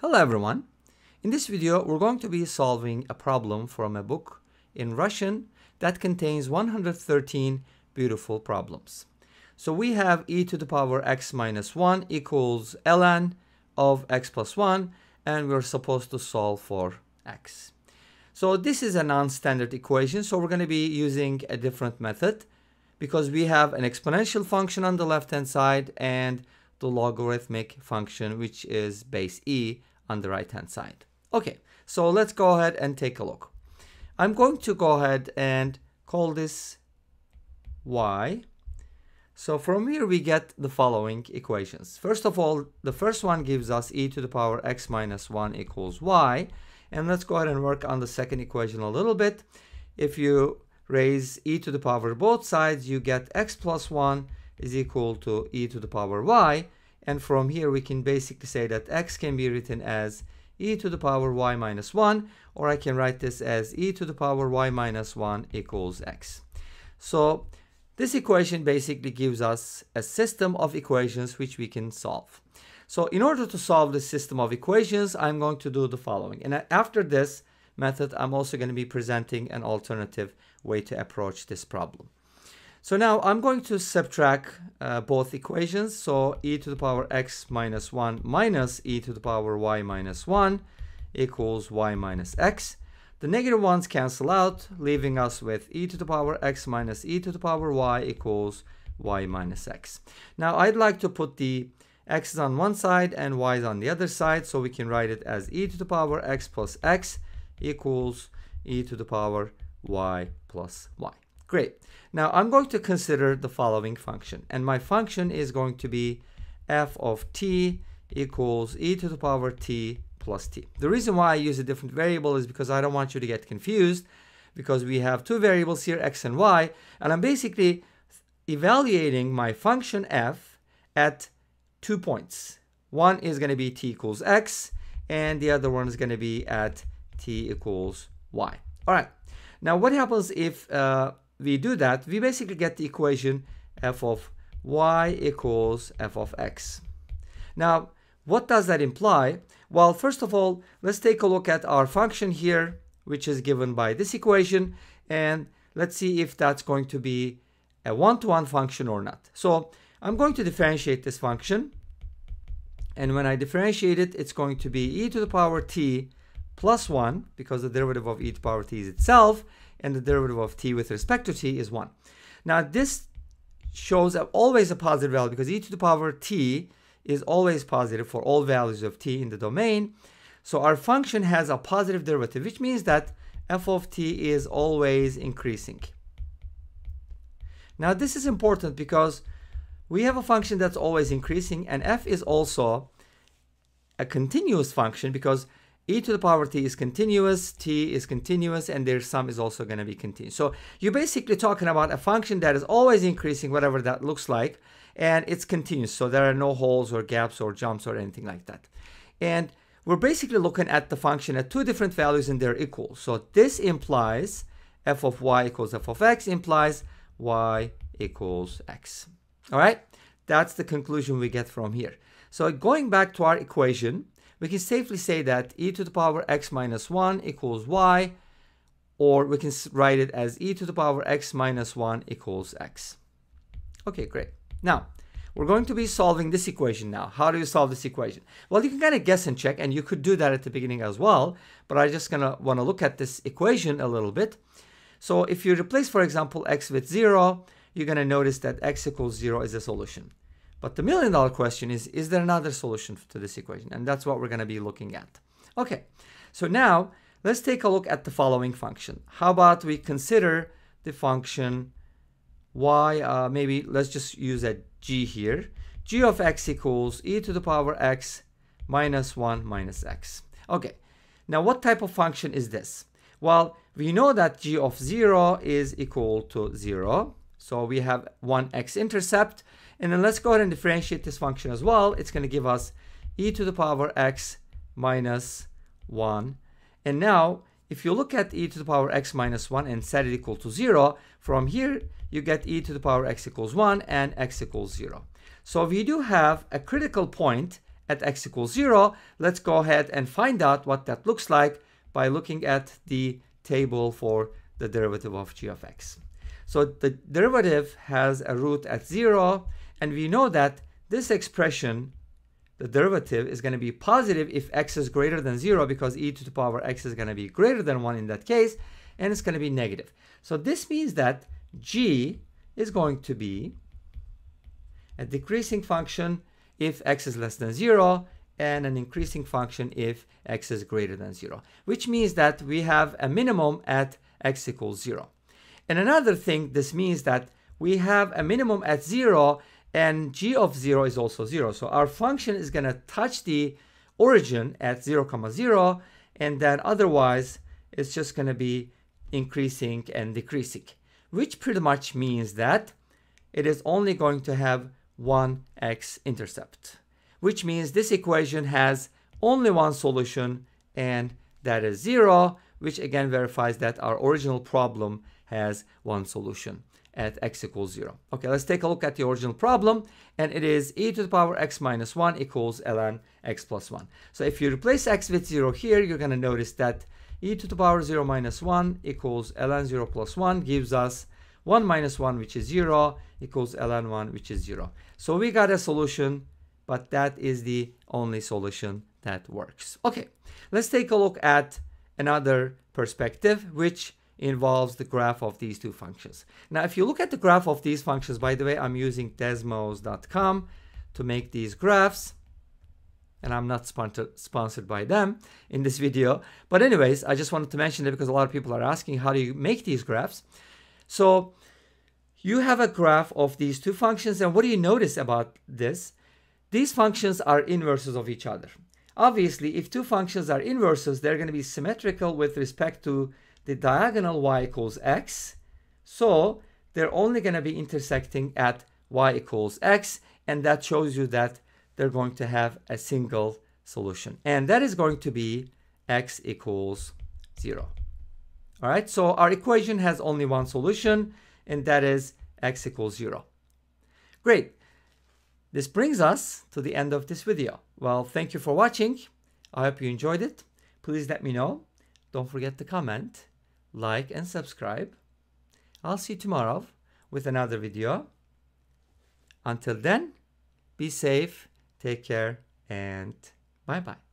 Hello everyone. In this video, we're going to be solving a problem from a book in Russian that contains 113 beautiful problems. So we have e to the power x minus 1 equals ln of x plus 1 and we're supposed to solve for x. So this is a non-standard equation, so we're going to be using a different method because we have an exponential function on the left-hand side and the logarithmic function, which is base e on the right-hand side. Okay, so let's go ahead and take a look. I'm going to go ahead and call this y. So from here we get the following equations. First of all, the first one gives us e to the power x minus 1 equals y. And let's go ahead and work on the second equation a little bit. If you raise e to the power both sides, you get x plus 1 is equal to e to the power y. And from here, we can basically say that x can be written as e to the power y minus 1, or I can write this as e to the power y minus 1 equals x. So this equation basically gives us a system of equations which we can solve. So in order to solve this system of equations, I'm going to do the following. And after this method, I'm also going to be presenting an alternative way to approach this problem. So now I'm going to subtract uh, both equations. So e to the power x minus 1 minus e to the power y minus 1 equals y minus x. The negative ones cancel out, leaving us with e to the power x minus e to the power y equals y minus x. Now I'd like to put the x's on one side and y's on the other side, so we can write it as e to the power x plus x equals e to the power y plus y. Great. Now I'm going to consider the following function. And my function is going to be f of t equals e to the power t plus t. The reason why I use a different variable is because I don't want you to get confused because we have two variables here, x and y, and I'm basically evaluating my function f at two points. One is going to be t equals x, and the other one is going to be at t equals y. All right. Now, what happens if uh, we do that, we basically get the equation f of y equals f of x. Now, what does that imply? Well, first of all, let's take a look at our function here, which is given by this equation, and let's see if that's going to be a one-to-one -one function or not. So I'm going to differentiate this function, and when I differentiate it, it's going to be e to the power t plus 1, because the derivative of e to the power t is itself, and the derivative of t with respect to t is 1. Now this shows always a positive value because e to the power t is always positive for all values of t in the domain. So our function has a positive derivative, which means that f of t is always increasing. Now this is important because we have a function that's always increasing and f is also a continuous function because e to the power t is continuous, t is continuous, and their sum is also going to be continuous. So you're basically talking about a function that is always increasing, whatever that looks like, and it's continuous. So there are no holes or gaps or jumps or anything like that. And we're basically looking at the function at two different values and they're equal. So this implies f of y equals f of x implies y equals x. All right, that's the conclusion we get from here. So going back to our equation, we can safely say that e to the power x minus 1 equals y, or we can write it as e to the power x minus 1 equals x. Okay, great. Now, we're going to be solving this equation now. How do you solve this equation? Well, you can kind of guess and check, and you could do that at the beginning as well, but I just gonna want to look at this equation a little bit. So if you replace, for example, x with 0, you're going to notice that x equals 0 is a solution. But the million dollar question is, is there another solution to this equation? And that's what we're going to be looking at. Okay, so now let's take a look at the following function. How about we consider the function y, uh, maybe let's just use a g here. g of x equals e to the power x minus 1 minus x. Okay, now what type of function is this? Well, we know that g of 0 is equal to 0. So we have one x-intercept. And then let's go ahead and differentiate this function as well. It's going to give us e to the power x minus 1. And now, if you look at e to the power x minus 1 and set it equal to 0, from here you get e to the power x equals 1 and x equals 0. So we do have a critical point at x equals 0, let's go ahead and find out what that looks like by looking at the table for the derivative of g of x. So the derivative has a root at 0, and we know that this expression, the derivative, is going to be positive if x is greater than 0 because e to the power x is going to be greater than 1 in that case, and it's going to be negative. So this means that g is going to be a decreasing function if x is less than 0 and an increasing function if x is greater than 0, which means that we have a minimum at x equals 0. And another thing, this means that we have a minimum at 0 and g of 0 is also 0. So our function is going to touch the origin at 0 comma 0 and then otherwise it's just going to be increasing and decreasing, which pretty much means that it is only going to have one x-intercept, which means this equation has only one solution and that is 0, which again verifies that our original problem has one solution at x equals 0. Okay, let's take a look at the original problem, and it is e to the power x minus 1 equals ln x plus 1. So if you replace x with 0 here, you're going to notice that e to the power 0 minus 1 equals ln 0 plus 1 gives us 1 minus 1, which is 0, equals ln 1, which is 0. So we got a solution, but that is the only solution that works. Okay, let's take a look at another perspective, which involves the graph of these two functions. Now, if you look at the graph of these functions, by the way, I'm using desmos.com to make these graphs and I'm not sponsored by them in this video. But anyways, I just wanted to mention it because a lot of people are asking how do you make these graphs. So you have a graph of these two functions and what do you notice about this? These functions are inverses of each other. Obviously, if two functions are inverses, they're going to be symmetrical with respect to the diagonal y equals x. So they're only going to be intersecting at y equals x, and that shows you that they're going to have a single solution. And that is going to be x equals 0. All right, so our equation has only one solution, and that is x equals 0. Great. This brings us to the end of this video. Well, thank you for watching. I hope you enjoyed it. Please let me know. Don't forget to comment, like, and subscribe. I'll see you tomorrow with another video. Until then, be safe, take care, and bye-bye.